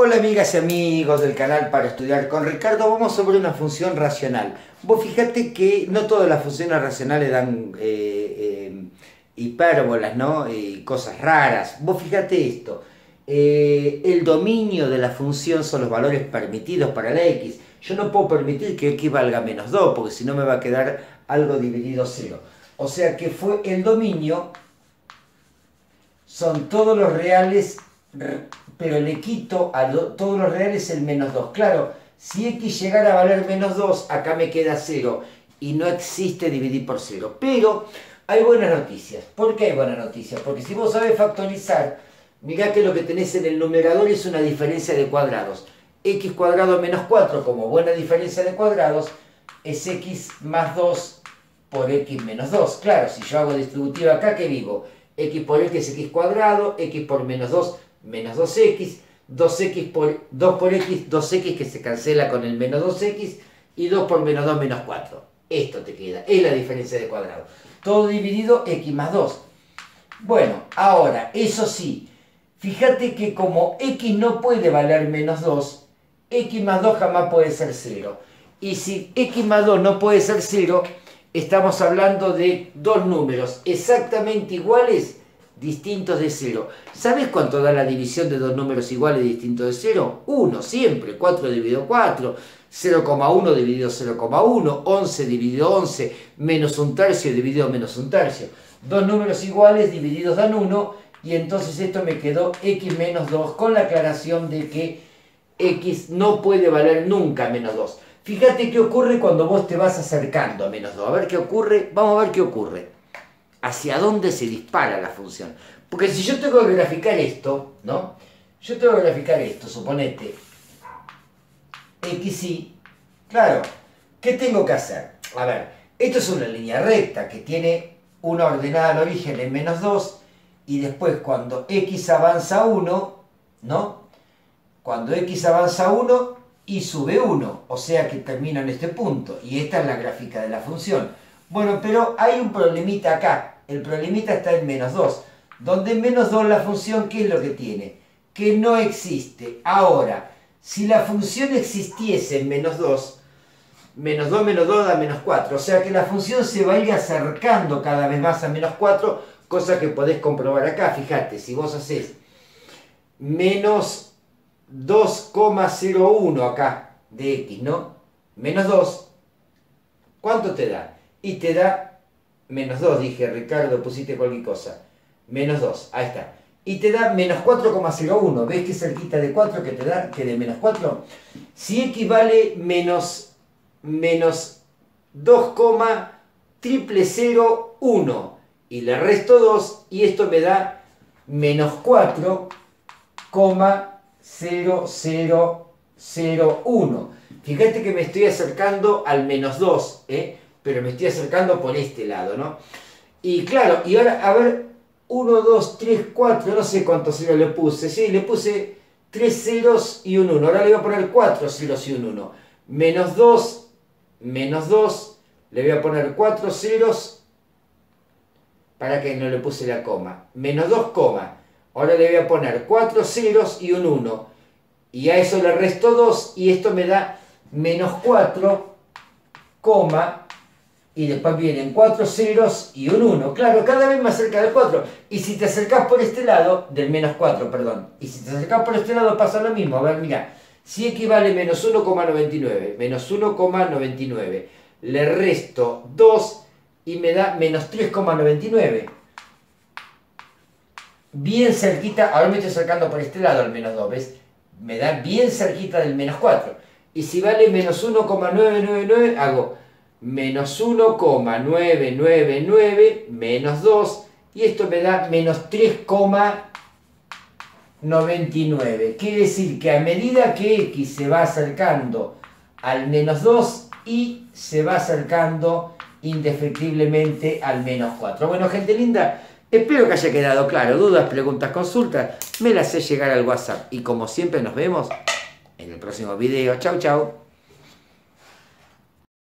Hola amigas y amigos del canal para estudiar con Ricardo, vamos sobre una función racional. Vos fíjate que no todas las funciones racionales dan eh, eh, hipérbolas, ¿no? Y cosas raras. Vos fíjate esto, eh, el dominio de la función son los valores permitidos para la x. Yo no puedo permitir que x valga menos 2, porque si no me va a quedar algo dividido 0. O sea que fue el dominio, son todos los reales pero le quito a todos los reales el menos 2. Claro, si x llegara a valer menos 2, acá me queda 0 y no existe dividir por 0. Pero hay buenas noticias. ¿Por qué hay buenas noticias? Porque si vos sabés factorizar, mirá que lo que tenés en el numerador es una diferencia de cuadrados. x cuadrado menos 4 como buena diferencia de cuadrados es x más 2 por x menos 2. Claro, si yo hago distributiva acá, ¿qué digo? x por x es x cuadrado, x por menos 2 menos 2x, 2x por 2 por x, 2x que se cancela con el menos 2x y 2 por menos 2 menos 4. Esto te queda, es la diferencia de cuadrado. Todo dividido x más 2. Bueno, ahora, eso sí, fíjate que como x no puede valer menos 2, x más 2 jamás puede ser 0. Y si x más 2 no puede ser 0, estamos hablando de dos números exactamente iguales distintos de 0. ¿Sabes cuánto da la división de dos números iguales distintos de 0? 1, siempre. 4 dividido 4, 0,1 dividido 0,1, 11 dividido 11, menos un tercio dividido menos un tercio. Dos números iguales divididos dan 1 y entonces esto me quedó x menos 2 con la aclaración de que x no puede valer nunca menos 2. Fíjate qué ocurre cuando vos te vas acercando a menos 2. A ver qué ocurre. Vamos a ver qué ocurre hacia dónde se dispara la función. Porque si yo tengo que graficar esto, ¿no? Yo tengo que graficar esto, suponete, xy, claro, ¿qué tengo que hacer? A ver, esto es una línea recta que tiene una ordenada al origen en menos 2 y después cuando x avanza 1, ¿no? Cuando x avanza 1, y sube 1, o sea que termina en este punto. Y esta es la gráfica de la función. Bueno, pero hay un problemita acá. El problemita está en menos 2. Donde en menos 2 la función, ¿qué es lo que tiene? Que no existe. Ahora, si la función existiese en menos 2, menos 2 menos 2 da menos 4. O sea que la función se va a ir acercando cada vez más a menos 4, cosa que podés comprobar acá. Fíjate, si vos haces menos 2,01 acá de x, ¿no? Menos 2, ¿cuánto te da? Y te da menos 2, dije Ricardo, pusiste cualquier cosa. Menos 2, ahí está. Y te da menos 4,01. ¿Ves que cerquita de 4 que te da que de menos 4? Si x vale menos, menos 2,001 y le resto 2 y esto me da menos 4,0001. Fíjate que me estoy acercando al menos 2, ¿eh? Pero me estoy acercando por este lado, ¿no? Y claro, y ahora, a ver, 1, 2, 3, 4, no sé cuántos ceros le puse, sí, le puse 3 ceros y un 1, ahora le voy a poner 4 ceros y un 1, menos 2, menos 2, le voy a poner 4 ceros, para que no le puse la coma, menos 2, coma, ahora le voy a poner 4 ceros y un 1, y a eso le resto 2, y esto me da menos 4, coma, y después vienen cuatro ceros y un 1. Claro, cada vez más cerca del 4. Y si te acercás por este lado, del menos 4, perdón. Y si te acercás por este lado pasa lo mismo. A ver, mira. Si equivale menos 1,99, menos 1,99, le resto 2 y me da menos 3,99. Bien cerquita, ahora me estoy acercando por este lado al menos 2, ¿ves? Me da bien cerquita del menos 4. Y si vale menos 1,999, hago menos 1,999 menos 2 y esto me da menos 3,99. Quiere decir que a medida que x se va acercando al menos 2 y se va acercando indefectiblemente al menos 4. Bueno, gente linda, espero que haya quedado claro. Dudas, preguntas, consultas, me las sé llegar al WhatsApp. Y como siempre nos vemos en el próximo video. Chau, chau.